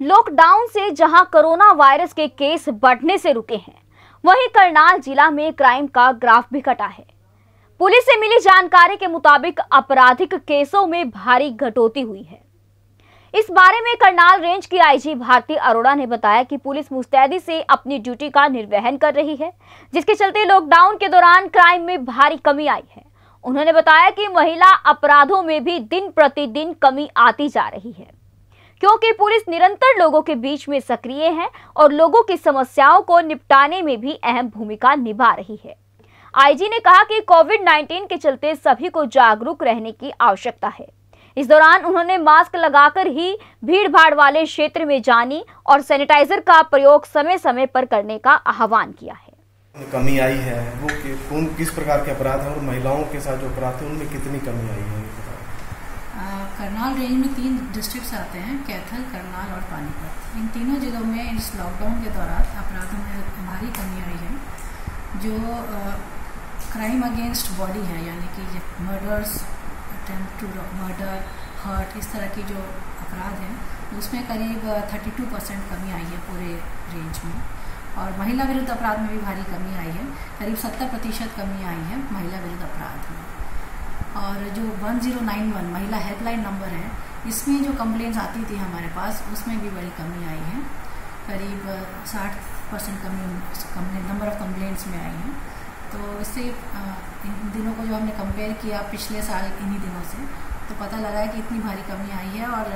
Lockdown से जहाँ corona virus के केस बढ़ने से रुके हैं, वहीं करनाल जिला में क्राइम का ग्राफ भी घटा है। पुलिस से मिली जानकारी के मुताबिक आपराधिक केसों में भारी घटोती हुई है। इस बारे में करनाल रेंज की आईजी भारती अरोड़ा ने बताया कि पुलिस मुस्तैदी से अपनी ड्यूटी का निर्वहन कर रही है, जिसके चलते लॉकडाउन के दौरान क्राइम में भारी कमी आई है। उन्होंने बताया कि महिला अपराधों में भी दिन प्रतिदिन कमी आती जा रही है। क्योंकि पुलिस निरंतर लोगों के बीच में सक्रिय है और लोगों की समस्याओं को निपटाने में भी अहम भूमिका निभा रही है। आईजी ने कहा कि कोविड 19 के चलते सभी को जागरूक रहने की आवश्यकता है। इस दौरान उन्होंने मास्क लगाकर ही भीड़ भाड़ वाले क्षेत्र में जानी और सैनिटाइजर का प्रयोग समय समय पर करने का आह्वान किया है। कमी आई है? वो कौन किस प्रकार के अपराध है और महिलाओं के साथ जो अपराध है उनमें कितनी कमी आई है? करनाल रेंज में तीन डिस्ट्रिक्ट्स आते हैं, कैथल, करनाल और पानीपत। इन तीनों जिलों में इस लॉकडाउन के दौरान अपराधों में भारी कमी आई है, जो क्राइम अगेंस्ट बॉडी है, यानी कि murders attempt to murder hurt इस तरह की जो अपराध हैं, उसमें करीब 32 परसेंट कमी आई है पूरे रेंज में। और महिला विरुद्ध अपराध में भी भारी कमी आई है, करीब 70 प्रतिशत कमी आई है महिला विरुद्ध अपराध में। और जो 1091 महिला हेल्पलाइन नंबर है, इसमें जो कंप्लेंट्स आती थी हमारे पास, उसमें भी बड़ी कमी आई है। करीब 60 परसेंट कमी नंबर ऑफ़ कंप्लेंट्स में आई हैं। तो इससे इन दिनों को जो हमने कंपेयर किया पिछले साल इन्हीं दिनों से तो पता लगा है कि इतनी भारी कमी आई है और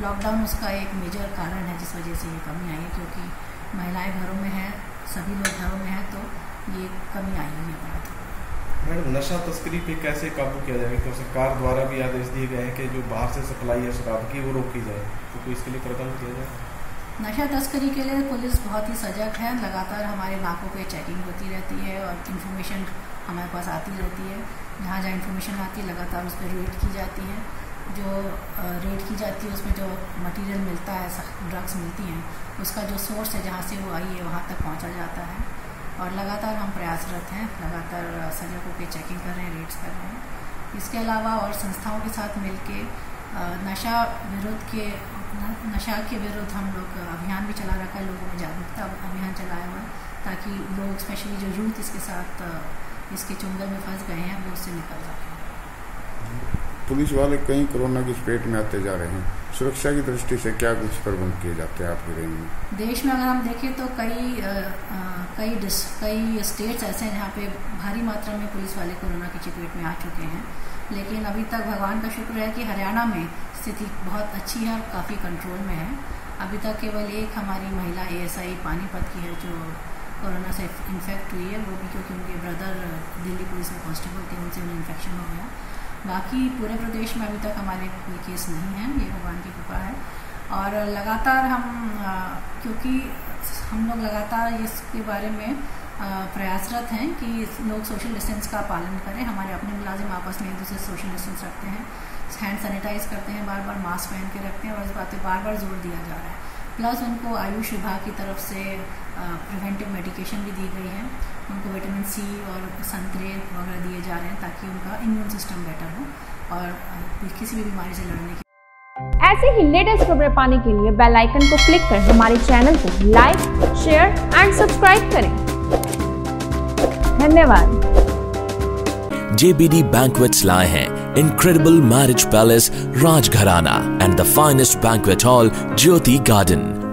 लॉकडाउन उसका एक मेजर कारण है, जिस वजह से ये कमी आई है, क्योंकि महिलाएँ घरों में हैं, सभी लोग घरों में हैं तो ये कमी आई है मैडम, नशा तस्करी पे कैसे काबू किया जाएगा तो सरकार द्वारा भी आदेश दिए गए हैं कि जो बाहर से सप्लाई है शराब की, वो रोकी जाए। तो कोई इसके लिए कदम किया जाए? नशा तस्करी के लिए पुलिस बहुत ही सजग है। लगातार हमारे नाकों पे चेकिंग होती रहती है और इन्फॉर्मेशन हमारे पास आती रहती है। जहाँ जहाँ इन्फॉर्मेशन आती है, लगातार उस पर रेड की जाती है। जो रेड की जाती है, उसमें जो मटेरियल मिलता है ड्रग्स मिलती हैं, उसका जो सोर्स है, जहाँ से वो आई है, वहाँ तक पहुँचा जाता है। और लगातार हम प्रयासरत हैं, लगातार सजगों पे चेकिंग कर रहे हैं रेड्स कर रहे हैं। इसके अलावा और संस्थाओं के साथ मिलके नशा विरोध के नशा के विरुद्ध हम लोग अभियान भी चला रखा है, लोगों में जागरूकता अभियान चलाया हुआ ताकि लोग स्पेशली जो यूथ इसके साथ इसके चुंगल में फंस गए हैं वो उससे निकल सकें। पुलिस वाले कहीं कोरोना की स्पेट में आते जा रहे हैं। सुरक्षा की दृष्टि से क्या कुछ प्रबंध किए जाते हैं आपकी रेंज में? देश में अगर हम देखें तो कई आ, कई कई स्टेट्स ऐसे हैं जहाँ पे भारी मात्रा में पुलिस वाले कोरोना की चपेट में आ चुके हैं। लेकिन अभी तक भगवान का शुक्र है कि हरियाणा में स्थिति बहुत अच्छी है और काफ़ी कंट्रोल में है। अभी तक केवल एक हमारी महिला एएसआई पानीपत की है जो कोरोना से इन्फेक्ट हुई है। वो भी क्योंकि उनके ब्रदर दिल्ली पुलिस में कांस्टेबल थे उनसे उन्हें इन्फेक्शन हो गया। बाकी पूरे प्रदेश में अभी तक हमारे कोई केस नहीं है, ये भगवान की कृपा है। और लगातार हम क्योंकि हम लोग लगातार इसके बारे में प्रयासरत हैं कि लोग सोशल डिस्टेंस का पालन करें, हमारे अपने मुलाजिम आपस में एक दूसरे सोशल डिस्टेंस रखते हैं हैंड सैनिटाइज करते हैं बार बार मास्क पहन के रखते हैं और इस बात पर बार बार ज़ोर दिया जा रहा है। प्लस उनको आयुष विभाग की तरफ़ से प्रिवेंटिव मेडिकेशन भी दी गई है। उनको विटामिन सी और संतरे वगैरह दिए जा रहे हैं ताकि उनका इम्यून सिस्टम बेटर हो और किसी भी बीमारी से लड़ने की ऐसे ही लेटेस्ट खबरें पाने के लिए बेल आइकन को क्लिक कर हमारे चैनल को लाइक शेयर एंड सब्सक्राइब करें धन्यवाद JBD Banquets lie hai incredible marriage palace Rajgharana and the finest banquet hall Jyoti Garden.